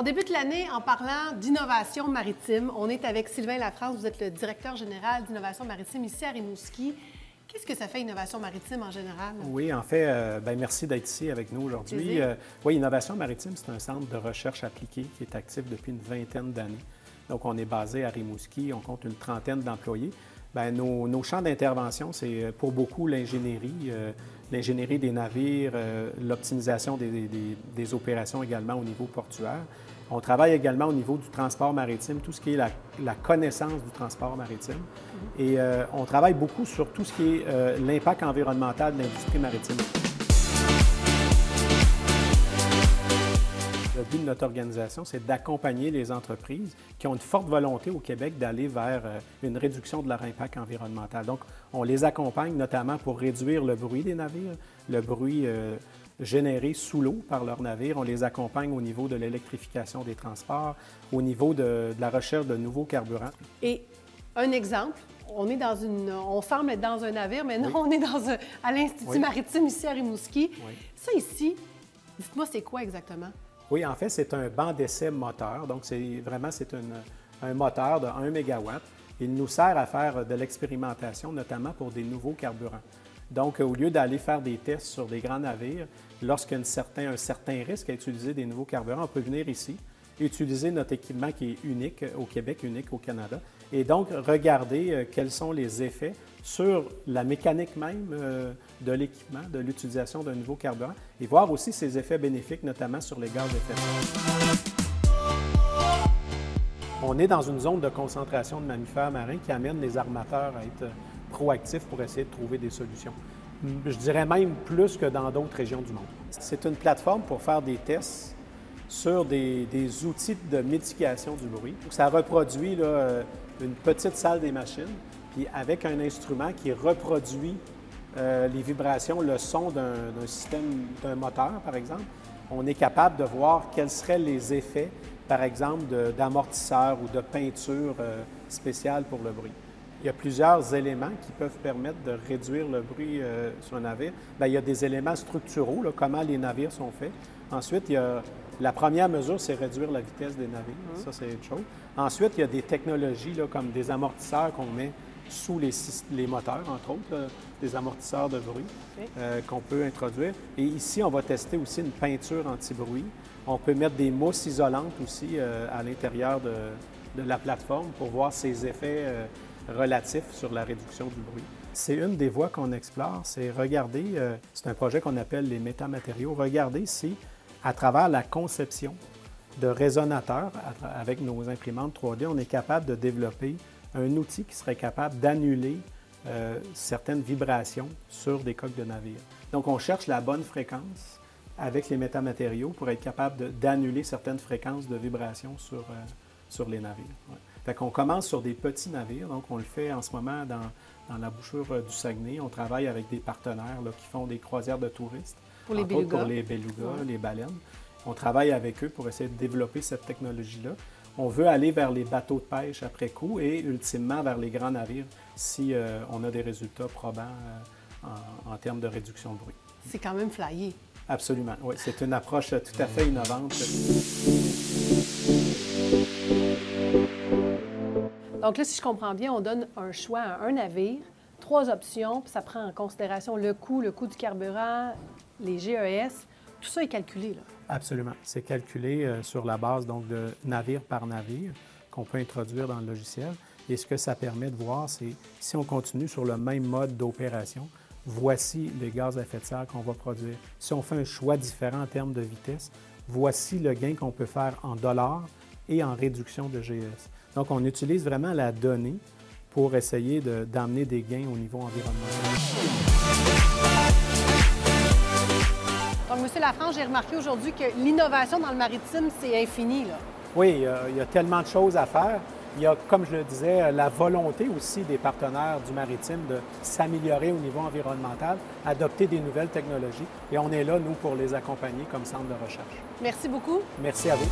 On débute l'année en parlant d'innovation maritime. On est avec Sylvain Lafrance, vous êtes le directeur général d'innovation maritime ici à Rimouski. Qu'est-ce que ça fait, innovation maritime en général? Oui, en fait, euh, ben, merci d'être ici avec nous aujourd'hui. Euh, oui, Innovation maritime, c'est un centre de recherche appliquée qui est actif depuis une vingtaine d'années. Donc, on est basé à Rimouski, on compte une trentaine d'employés. Bien, nos, champs d'intervention, c'est euh, pour beaucoup l'ingénierie, l'ingénierie des navires, l'optimisation des, opérations également au niveau portuaire. On travaille également au niveau du transport maritime, tout ce qui est la, connaissance du transport maritime. Mm-hmm. Et euh, on travaille beaucoup sur tout ce qui est euh, l'impact environnemental de l'industrie maritime. Le but de notre organisation, c'est d'accompagner les entreprises qui ont une forte volonté au Québec d'aller vers euh, une réduction de leur impact environnemental. Donc, on les accompagne notamment pour réduire le bruit des navires, le bruit générés sous l'eau par leurs navires. On les accompagne au niveau de l'électrification des transports, au niveau de, la recherche de nouveaux carburants. Et un exemple, on est dans une, on semble être dans un navire, mais non, on est dans à l'Institut maritime ici à Rimouski. Ça ici, dites-moi, c'est quoi exactement? Oui, en fait, c'est un banc d'essai moteur. Donc, c'est vraiment c'est un moteur de 1 MW. Il nous sert à faire de l'expérimentation, notamment pour des nouveaux carburants. Donc, au lieu d'aller faire des tests sur des grands navires, lorsqu'il y a un certain, un certain risque à utiliser des nouveaux carburants, on peut venir ici, utiliser notre équipement qui est unique au Québec, unique au Canada, et donc regarder euh, quels sont les effets sur la mécanique même euh, de l'équipement, de l'utilisation d'un nouveau carburant, et voir aussi ses effets bénéfiques, notamment sur les gaz d'effet de serre. On est dans une zone de concentration de mammifères marins qui amène les armateurs à être proactifs pour essayer de trouver des solutions. Je dirais même plus que dans d'autres régions du monde. C'est une plateforme pour faire des tests sur des, outils de mitigation du bruit. Ça reproduit une petite salle des machines, puis avec un instrument qui reproduit euh, les vibrations, le son d'un système, d'un moteur, par exemple, on est capable de voir quels seraient les effets, par exemple, d'amortisseurs ou de peinture euh, spéciale pour le bruit. Il y a plusieurs éléments qui peuvent permettre de réduire le bruit euh, sur un navire. Bien, il y a des éléments structuraux, comment les navires sont faits. Ensuite, il y a, la première mesure, c'est réduire la vitesse des navires. Mmh. Ça, c'est une chose. Ensuite, il y a des technologies comme des amortisseurs qu'on met sous les, les, moteurs, entre autres, des amortisseurs de bruit euh, qu'on peut introduire. Et ici, on va tester aussi une peinture anti-bruit. On peut mettre des mousses isolantes aussi euh, à l'intérieur de, de, la plateforme pour voir ses effets relatif sur la réduction du bruit. C'est une des voies qu'on explore, c'est regarder, euh, c'est un projet qu'on appelle les métamatériaux, regarder si, à travers la conception de résonateurs avec nos imprimantes 3D, on est capable de développer un outil qui serait capable d'annuler euh, certaines vibrations sur des coques de navire. Donc, on cherche la bonne fréquence avec les métamatériaux pour être capable d'annuler certaines fréquences de vibrations sur, euh, sur les navires. Fait qu'on commence sur des petits navires, donc on le fait en ce moment dans, la bouchure du Saguenay. On travaille avec des partenaires qui font des croisières de touristes. Pour les belugas. Pour les belugas, les baleines. On travaille avec eux pour essayer de développer cette technologie-là. On veut aller vers les bateaux de pêche après coup et ultimement vers les grands navires si euh, on a des résultats probants euh, en, en, termes de réduction de bruit. C'est quand même flyé. Absolument, oui. C'est une approche tout à fait innovante. Donc là, si je comprends bien, on donne un choix à un navire, trois options, puis ça prend en considération le coût, le coût du carburant, les GES. Tout ça est calculé, là. Absolument. C'est calculé euh, sur la base donc, de navire par navire qu'on peut introduire dans le logiciel. Et ce que ça permet de voir, c'est si on continue sur le même mode d'opération, voici les gaz à effet de serre qu'on va produire. Si on fait un choix différent en termes de vitesse, voici le gain qu'on peut faire en dollars et en réduction de GES. Donc, on utilise vraiment la donnée pour essayer d'amener des gains au niveau environnemental. Lafranche, j'ai remarqué aujourd'hui que l'innovation dans le maritime, c'est infini. Là. Oui, il y a tellement de choses à faire. Il y a, comme je le disais, la volonté aussi des partenaires du maritime de s'améliorer au niveau environnemental, adopter des nouvelles technologies. Et on est là, nous, pour les accompagner comme centre de recherche. Merci beaucoup. Merci à vous.